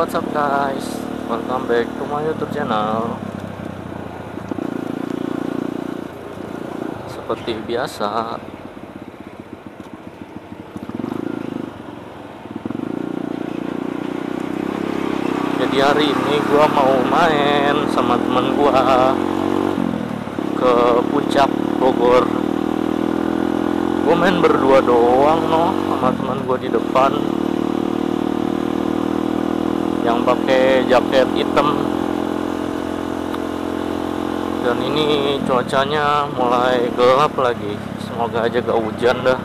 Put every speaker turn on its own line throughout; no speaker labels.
what's up guys? Welcome back to my YouTube channel. Seperti biasa, jadi hari ini gua mau main sama temen gua ke puncak Bogor. Gua main berdua doang no sama teman gua di depan yang pakai jaket hitam. Dan ini cuacanya mulai gelap lagi. Semoga aja gak hujan dah.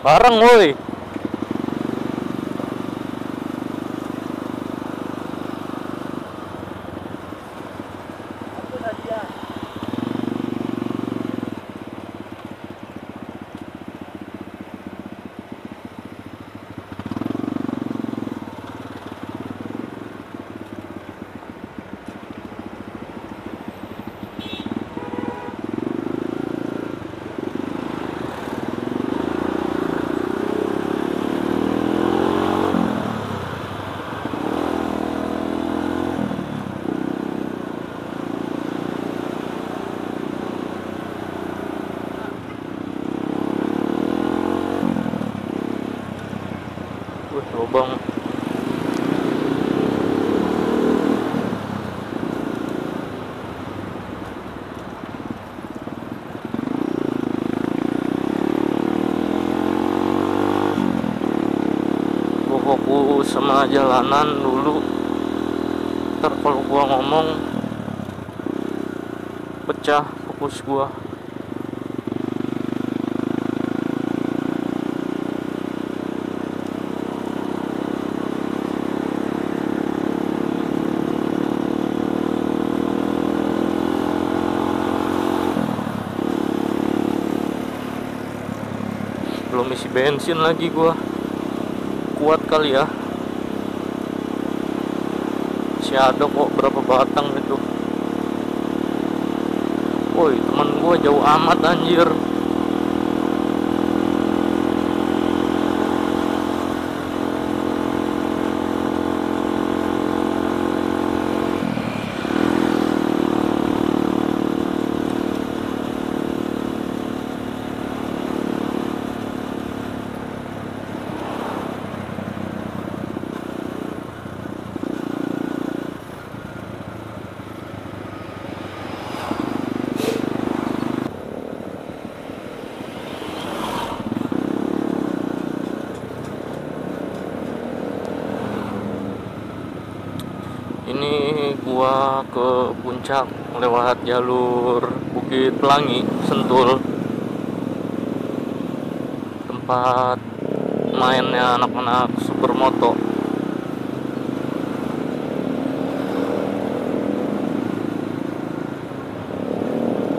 Bareng woi Gua fokus sama jalanan dulu. Ntar kalau gua ngomong pecah fokus gua belum isi bensin lagi gua. Kuat kali ya. Si ada kok berapa batang itu? Woi teman gua jauh amat anjir ini ke puncak lewat jalur Bukit Pelangi Sentul. Tempat mainnya anak-anak supermoto.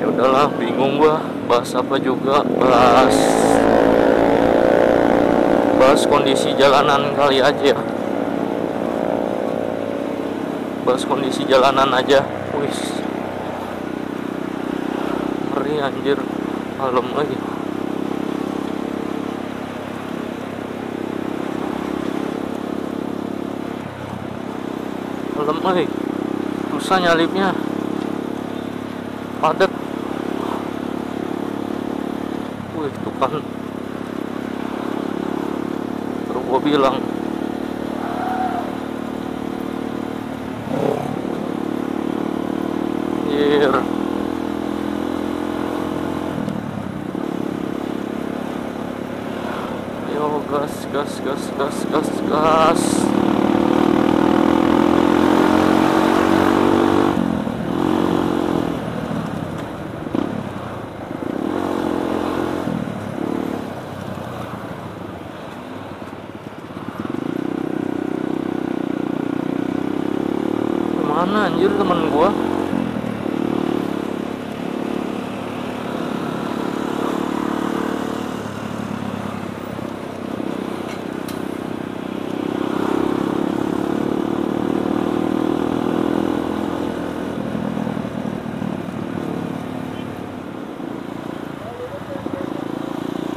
Ya udahlah bingung gua bahas apa juga? Bahas bahas kondisi jalanan kali aja ya bahas kondisi jalanan aja. Wis. Ngeri anjir. Malam lagi malam lagi susah nyalipnya. Padat. Wih itu kan. Baru gua bilang anjir temen gua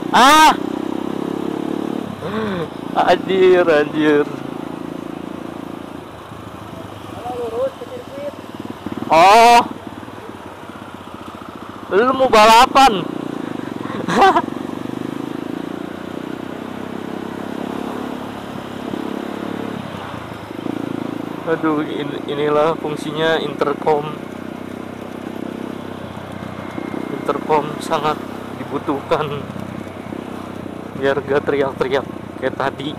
Ah! Anjir, anjir. Mau balapan. Aduh in- inilah fungsinya intercom. Intercom sangat dibutuhkan. Biar gak teriak-teriak kayak tadi.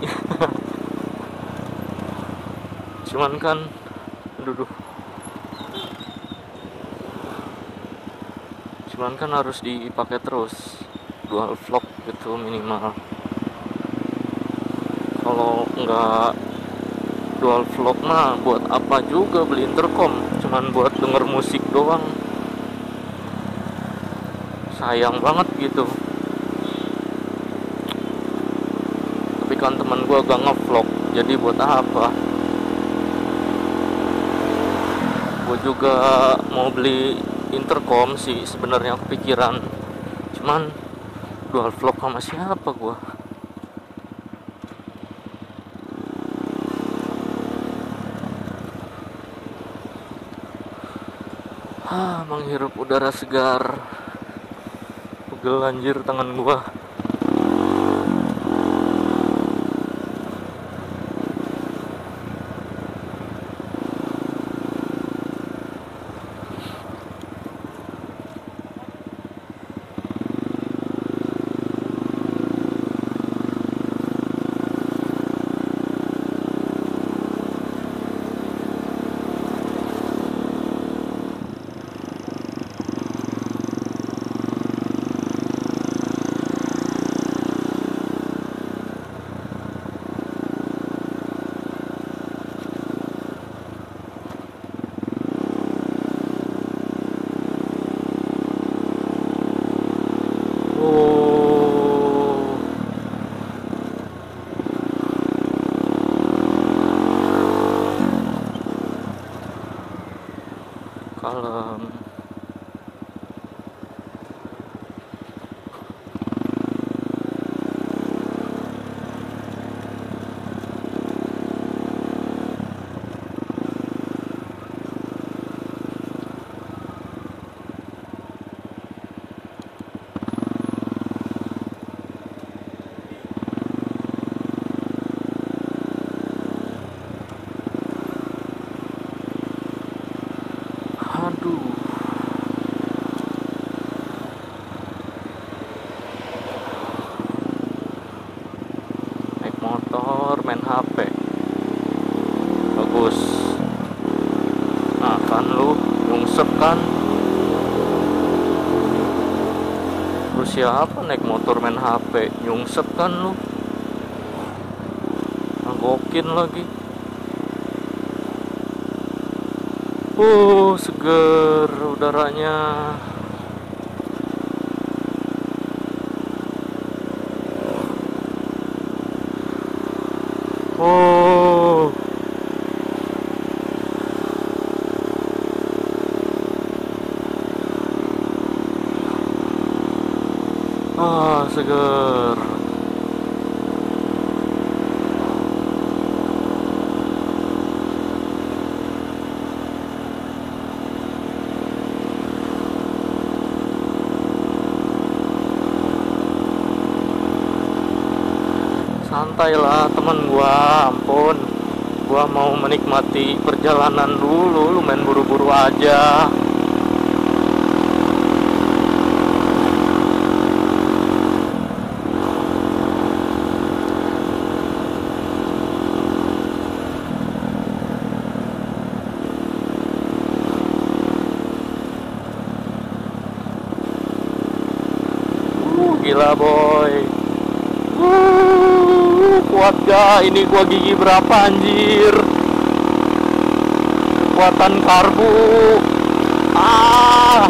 Cuman kan aduh duh. Cuman kan harus dipakai terus. Dual vlog gitu minimal. Kalau nggak dual vlog mah buat apa juga beli intercom. Cuman buat denger musik doang. Sayang banget gitu. Tapi kan teman gua gak ngevlog jadi buat apa? Gue juga mau beli intercom sih sebenarnya kepikiran cuman dual vlog sama siapa gua Ah, menghirup udara segar. Pegel anjir tangan gua. Siapa naik motor main HP? Nyungsep kan lu? Anggokin lagi. Uh, seger udaranya. Oh. Ah, seger. Santai lah temen gua. Ampun. Gua mau menikmati perjalanan dulu. Lu main buru-buru aja uh, gila boy Uh, Ini gua gigi berapa anjir? Kekuatan karbu. Ah.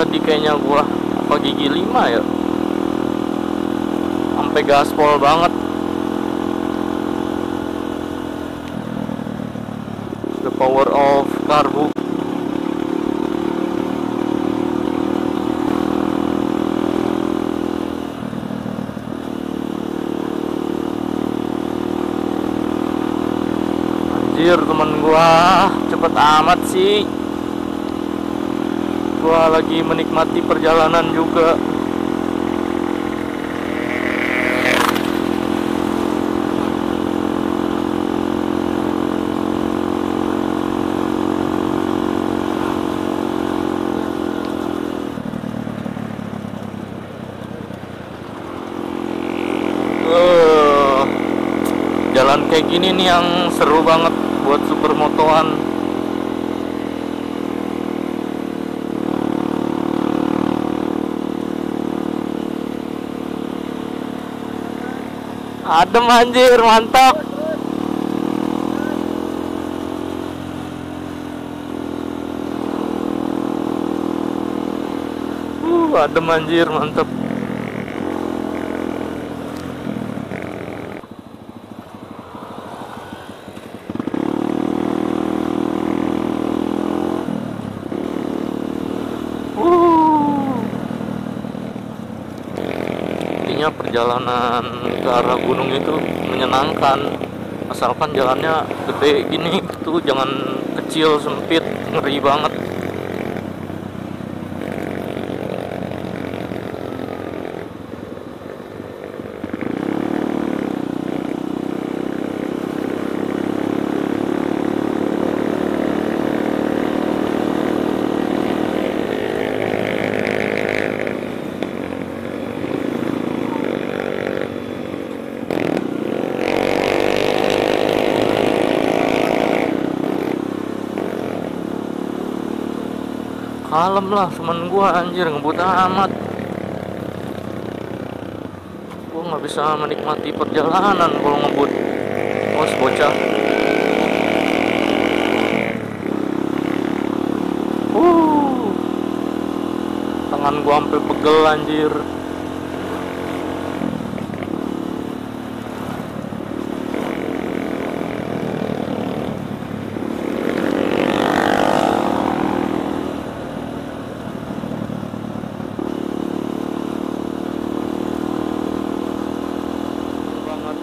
tadi kayaknya gua apa gigi 5 ya. Sampai gaspol banget. The power of karbu. Anjir temen gua cepet amat sih gua lagi menikmati perjalanan juga. Eh, jalan kayak gini nih yang seru banget buat supermotoan adem anjir mantap. Uh adem anjir mantap Uh. Intinya perjalanan ke arah gunung itu menyenangkan. Asalkan jalannya gede gini tuh jangan kecil sempit ngeri banget kalem lah temen gua anjir ngebut amat. Gua nggak bisa menikmati perjalanan kalau ngebut. Bos bocah. Uh tangan gua sampai pegel anjir banget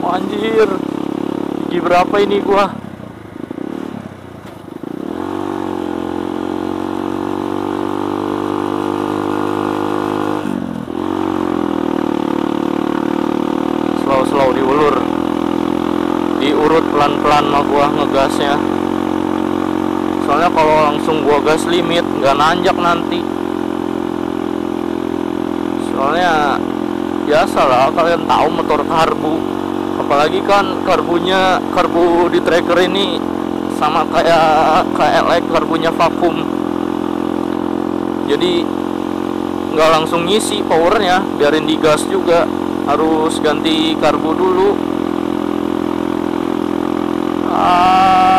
Oh, anjir gigi berapa ini gua? Slow slow diulur. Diurut pelan pelan mah gua ngegasnya. Soalnya kalau langsung gua gas limit nggak nanjak nanti. Soalnya biasa lah kalian tahu motor karbu apalagi kan karbunya karbu di tracker ini sama kayak KLX karbunya vakum. Jadi nggak langsung ngisi powernya biarin digas juga. Harus ganti karbu dulu. Ah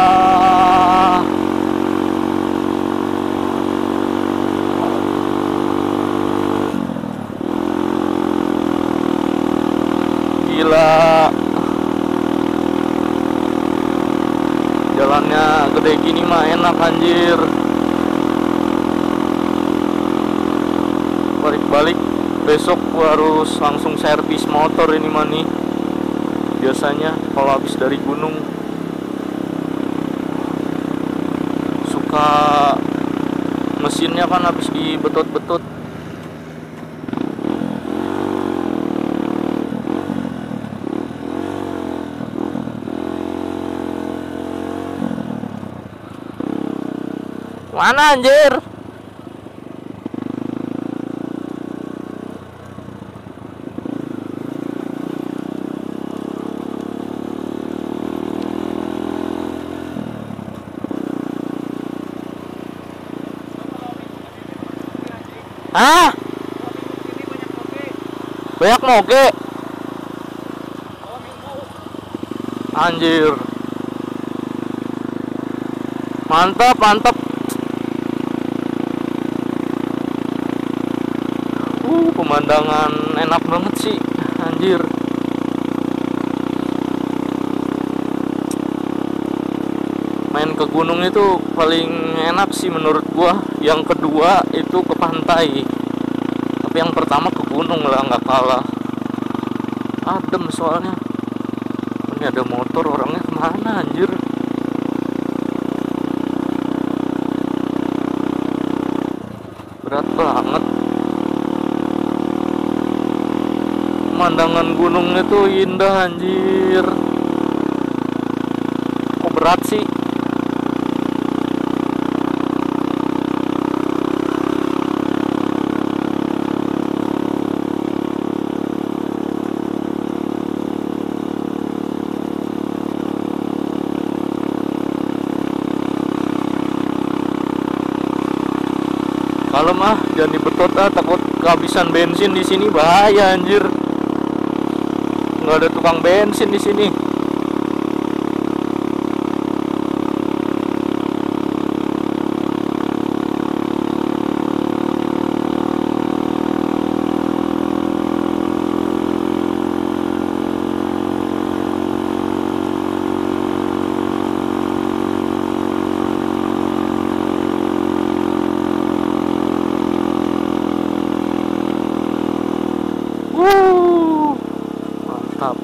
jalannya gede gini mah enak anjir. Balik-balik besok gua harus langsung servis motor ini mah nih. Biasanya kalau habis dari gunung. Suka mesinnya kan habis dibetut-betut mana anjir Hah? Banyak moge. Anjir. Mantap, mantap. Pemandangan enak banget sih. Anjir. Main ke gunung itu paling enak sih menurut gua. Yang kedua itu ke pantai. Tapi yang pertama ke gunung lah nggak kalah. Adem soalnya. Ini ada motor orangnya ke mana anjir? berat banget pemandangan gunung itu indah anjir. Kok berat sih? Kalau mah jangan dibetot ah takut kehabisan bensin di sini. Bahaya anjir nggak ada tukang bensin di sini Wuh, mantap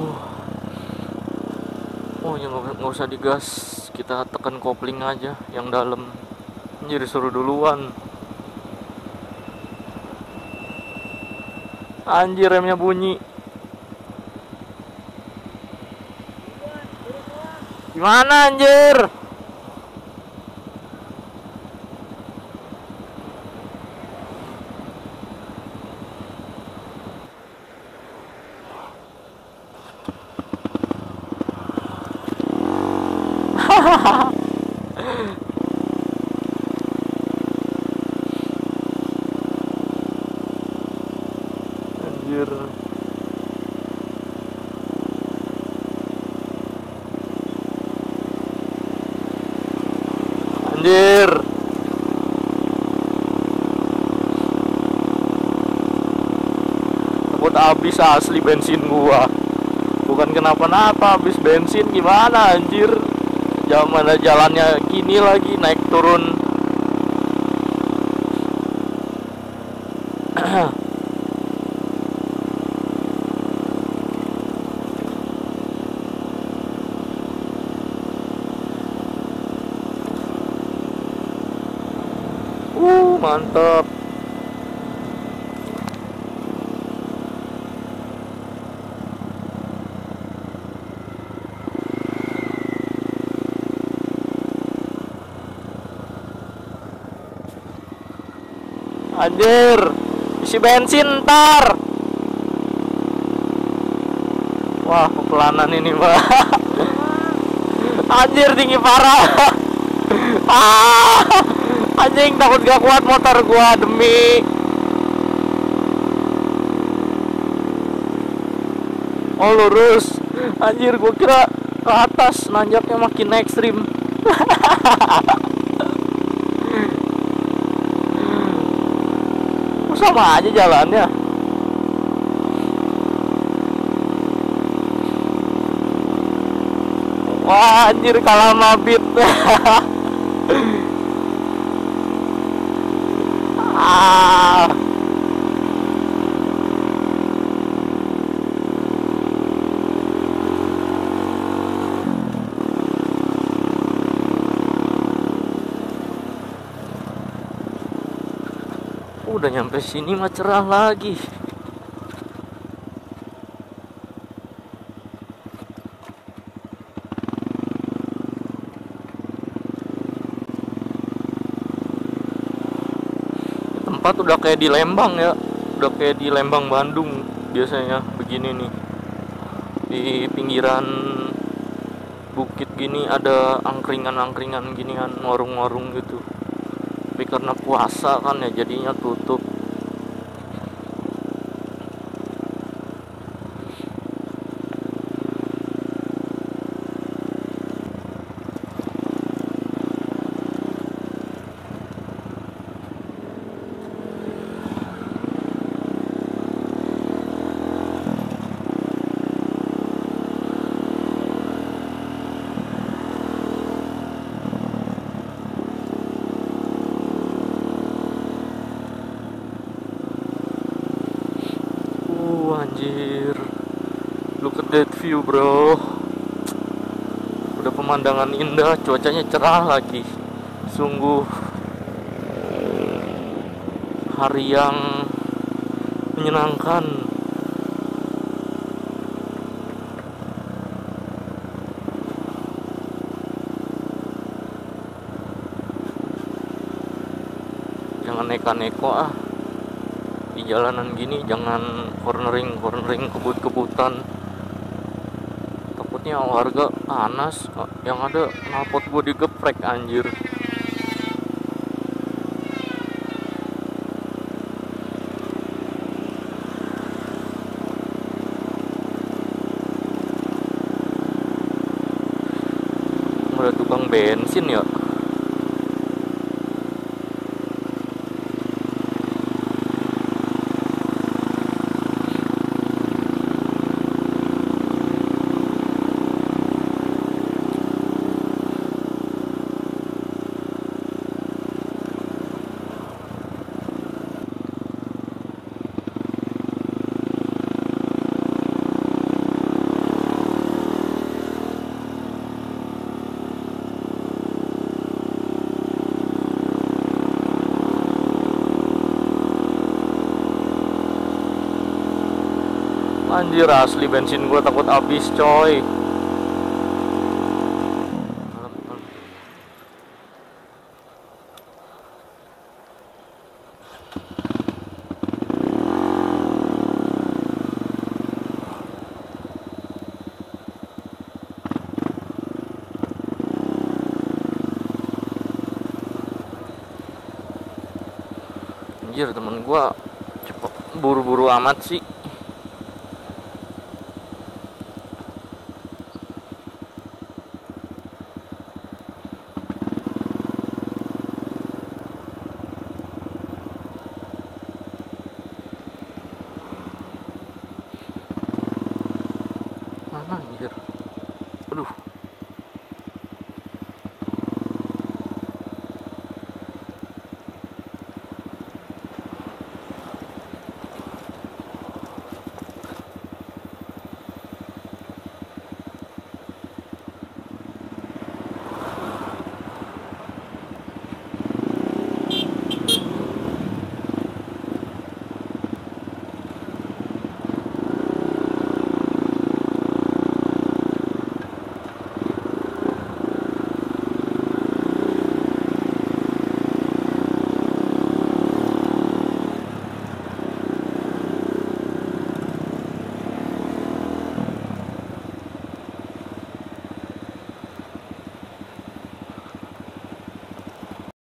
Uh. Oh, ya nggak usah digas, kita tekan kopling aja yang dalam. Jadi suruh duluan. Anjir remnya bunyi. Gimana? Anjir. Anjir. Takut habis asli bensin gua. Bukan kenapa-napa, habis bensin gimana anjir? Zaman jalannya gini lagi naik turun. Uh, mantap. Anjir, isi bensin ntar. Wah, kepelanan ini, Mbak. Anjir, tinggi parah. ah, anjing takut gak kuat motor gua demi. Oh, lurus. Anjir, gua kira ke atas nanjaknya makin ekstrim. sama aja jalannya. Wah, anjir kalah mabit. ah. Udah nyampe sini mah cerah lagi. tempat udah kayak di Lembang ya. Udah kayak di Lembang Bandung biasanya begini nih. Di pinggiran bukit gini ada angkringan-angkringan gini kan warung-warung gitu tapi karena puasa kan ya jadinya tutup pemandangan indah, cuacanya cerah lagi. Sungguh hari yang menyenangkan. Jangan neko-neko ah di jalanan gini jangan cornering cornering kebut-kebutan takutnya warga panas yang ada knalpot gue digeprek anjir. Ada tukang bensin ya Anjir asli bensin gue takut habis coy. Anjir temen gue cepet buru-buru amat sih